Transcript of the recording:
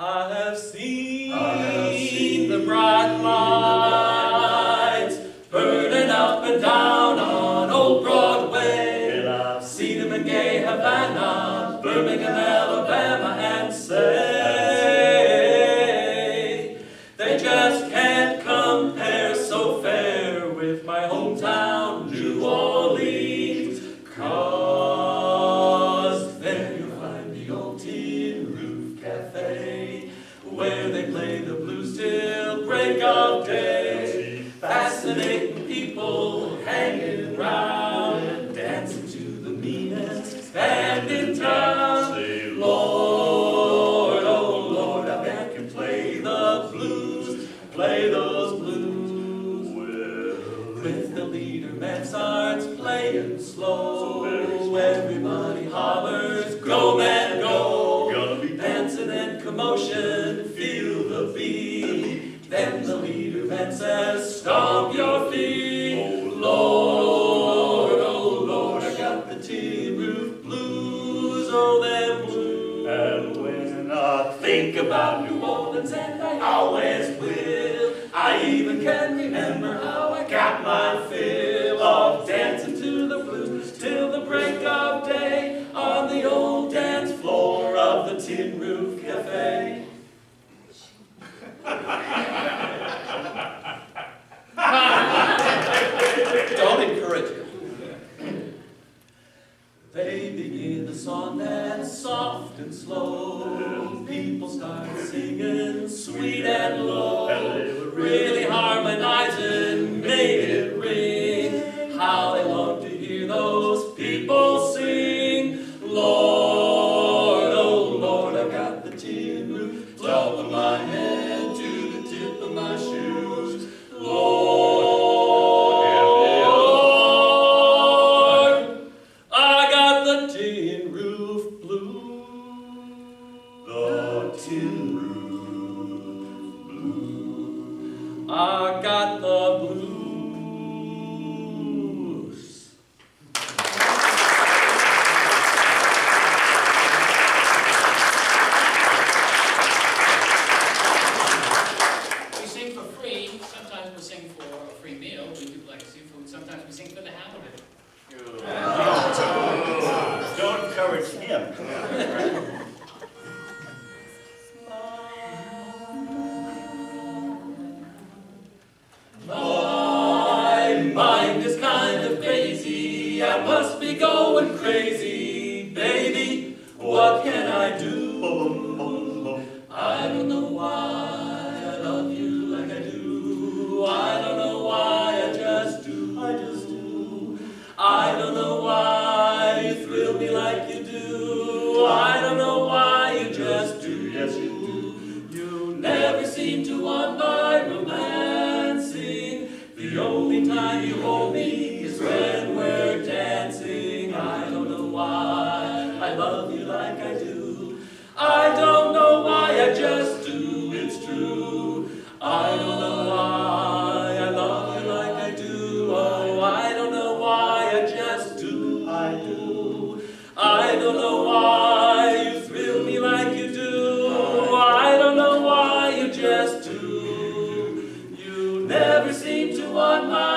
I have seen, I have seen the bright lights burning up and down on old Broadway. And I've Seen them in gay Havana, Birmingham, Alabama, and say they just can't compare so fair with my where they play the blues till break of day. Fascinating people hanging round, dancing to the meanest band in town. Say, Lord, oh Lord, I bet can play the blues, play those blues. With the leader man starts playing slow, everybody hollers, go man, go. Dancing and commotion, Then the leader man says, stomp your feet. Oh, Lord, oh Lord, I got the tin roof blues, oh them blues. And when I Think about New Orleans and I always will. I even can remember how I got my fill of dancing to the blues till the break of day on the old dance floor of the Tin Roof Cafe. Singing sweet and low. Really harmonizing, made it ring. How they love to hear those people sing. Lord, oh Lord, I've got the tin roof top of my head to the tip of my shoes. Lord, I got the tin roof blue. the tin got the blues. We sing for free, sometimes we sing for a free meal, we do like seafood, sometimes we sing for the half of it. Don't encourage him. Going crazy, baby. What can I do? I don't know why I love you like I do. I don't know why I just do. I just do. I don't know why you thrill me like you do. Like I do. I don't know why I just do. It's true. I don't know why I love you like I do. Oh, I don't know why I just do. I do. I don't know why you thrill me like you do. Oh, I don't know why you just do. You never seem to want my